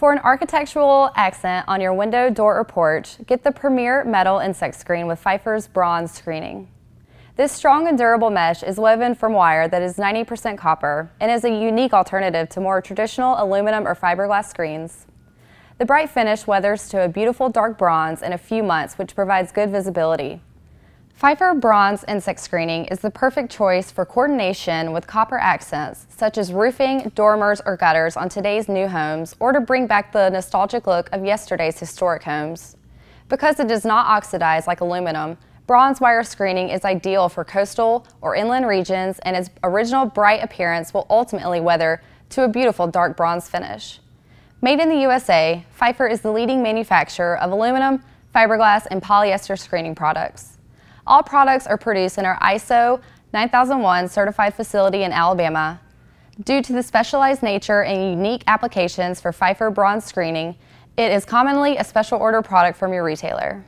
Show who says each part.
Speaker 1: For an architectural accent on your window, door, or porch, get the Premier Metal Insect Screen with Phifer's Bronze Screening. This strong and durable mesh is woven from wire that is 90% copper and is a unique alternative to more traditional aluminum or fiberglass screens. The bright finish weathers to a beautiful dark bronze in a few months, which provides good visibility. Phifer Bronze Insect Screening is the perfect choice for coordination with copper accents, such as roofing, dormers, or gutters on today's new homes, or to bring back the nostalgic look of yesterday's historic homes. Because it does not oxidize like aluminum, bronze wire screening is ideal for coastal or inland regions and its original bright appearance will ultimately weather to a beautiful dark bronze finish. Made in the USA, Phifer is the leading manufacturer of aluminum, fiberglass, and polyester screening products. All products are produced in our ISO 9001 certified facility in Alabama. Due to the specialized nature and unique applications for Phifer bronze screening, it is commonly a special order product from your retailer.